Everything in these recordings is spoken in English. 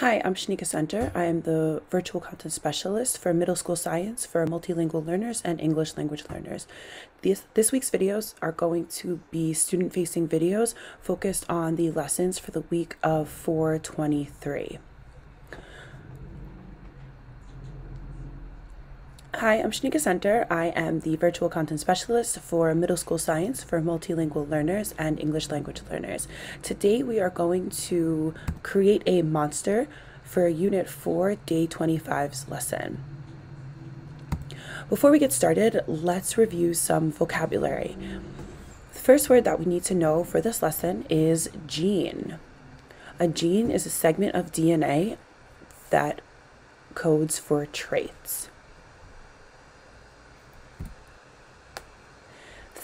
Hi, I'm Shanika Center. I am the virtual content specialist for middle school science for multilingual learners and English language learners. This, this week's videos are going to be student facing videos focused on the lessons for the week of 423. Hi, I'm Shanika Center. I am the virtual content specialist for middle school science for multilingual learners and English language learners. Today we are going to create a monster for Unit 4, Day 25's lesson. Before we get started, let's review some vocabulary. The first word that we need to know for this lesson is gene. A gene is a segment of DNA that codes for traits.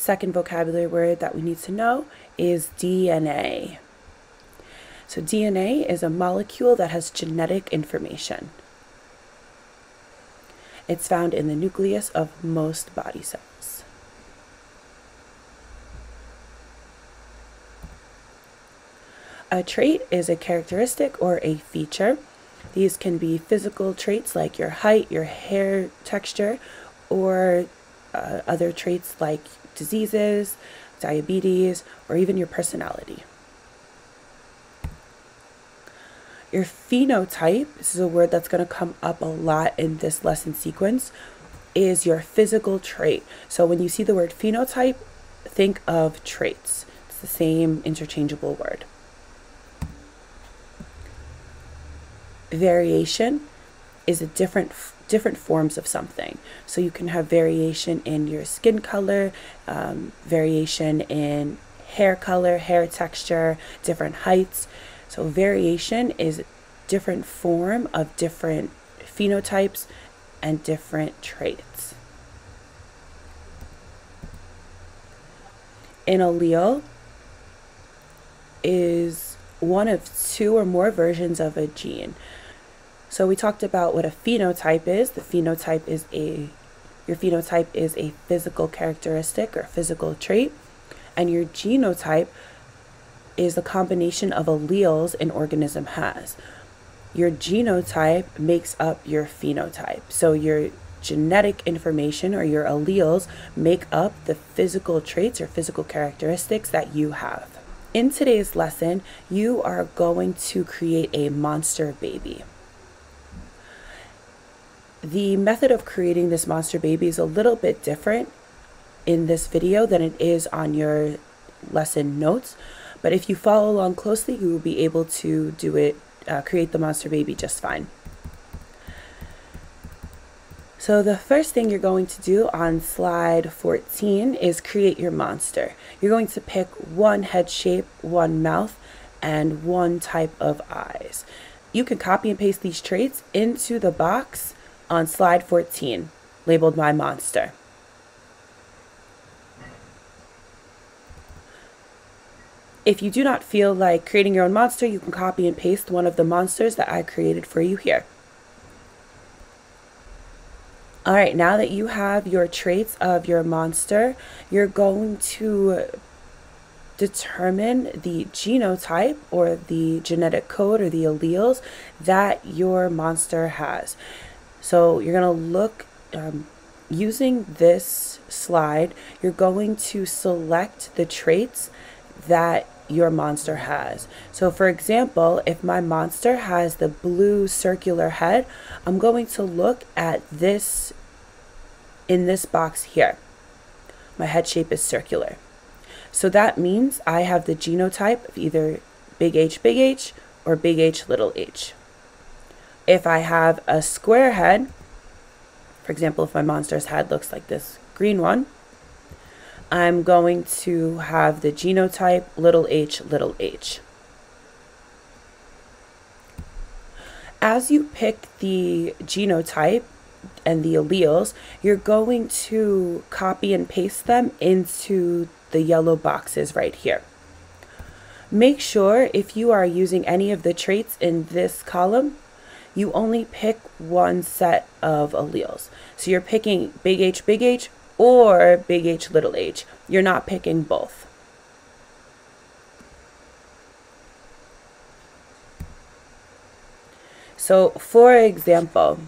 Second vocabulary word that we need to know is DNA. So, DNA is a molecule that has genetic information. It's found in the nucleus of most body cells. A trait is a characteristic or a feature. These can be physical traits like your height, your hair texture, or uh, other traits like diseases, diabetes, or even your personality. Your phenotype, this is a word that's going to come up a lot in this lesson sequence, is your physical trait. So when you see the word phenotype, think of traits. It's the same interchangeable word. Variation is a different different forms of something. So you can have variation in your skin color, um, variation in hair color, hair texture, different heights. So variation is different form of different phenotypes and different traits. An allele is one of two or more versions of a gene. So we talked about what a phenotype is. The phenotype is a your phenotype is a physical characteristic or physical trait, and your genotype is the combination of alleles an organism has. Your genotype makes up your phenotype. So your genetic information or your alleles make up the physical traits or physical characteristics that you have. In today's lesson, you are going to create a monster baby. The method of creating this monster baby is a little bit different in this video than it is on your lesson notes. But if you follow along closely, you will be able to do it, uh, create the monster baby just fine. So the first thing you're going to do on slide 14 is create your monster. You're going to pick one head shape, one mouth, and one type of eyes. You can copy and paste these traits into the box on slide 14, labeled My Monster. If you do not feel like creating your own monster, you can copy and paste one of the monsters that I created for you here. All right, now that you have your traits of your monster, you're going to determine the genotype or the genetic code or the alleles that your monster has. So you're going to look um, using this slide, you're going to select the traits that your monster has. So for example, if my monster has the blue circular head, I'm going to look at this in this box here. My head shape is circular. So that means I have the genotype of either big H big H or big H little h. If I have a square head, for example, if my monster's head looks like this green one, I'm going to have the genotype little h, little h. As you pick the genotype and the alleles, you're going to copy and paste them into the yellow boxes right here. Make sure if you are using any of the traits in this column you only pick one set of alleles. So you're picking big H, big H, or big H, little h. You're not picking both. So, for example,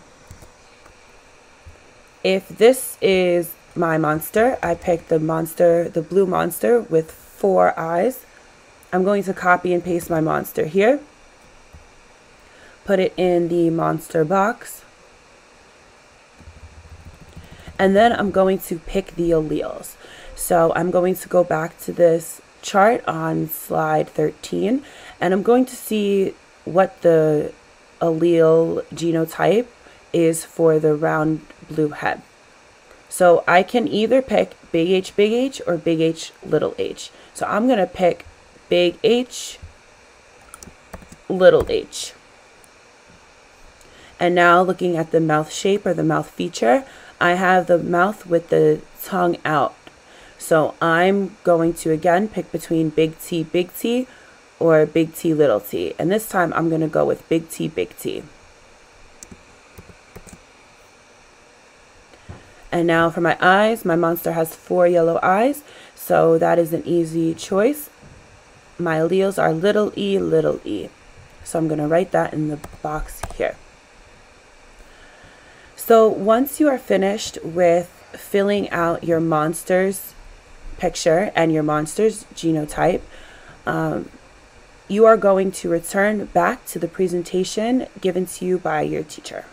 if this is my monster, I picked the monster, the blue monster with four eyes. I'm going to copy and paste my monster here. Put it in the monster box. And then I'm going to pick the alleles. So I'm going to go back to this chart on slide 13 and I'm going to see what the allele genotype is for the round blue head. So I can either pick big H, big H, or big H, little h. So I'm going to pick big H, little h. And now looking at the mouth shape or the mouth feature, I have the mouth with the tongue out. So I'm going to again pick between big T, big T, or big T, little t. And this time I'm going to go with big T, big T. And now for my eyes, my monster has four yellow eyes, so that is an easy choice. My alleles are little e, little e. So I'm going to write that in the box here. So once you are finished with filling out your monster's picture and your monster's genotype, um, you are going to return back to the presentation given to you by your teacher.